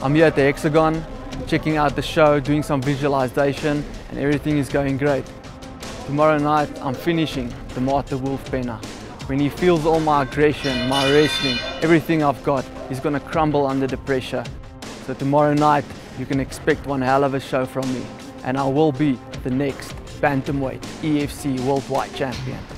I'm here at the Hexagon, checking out the show, doing some visualization, and everything is going great. Tomorrow night, I'm finishing Demarte Wolf Pena. When he feels all my aggression, my wrestling, everything I've got, he's gonna crumble under the pressure. So tomorrow night, you can expect one hell of a show from me. And I will be the next Bantamweight EFC Worldwide Champion.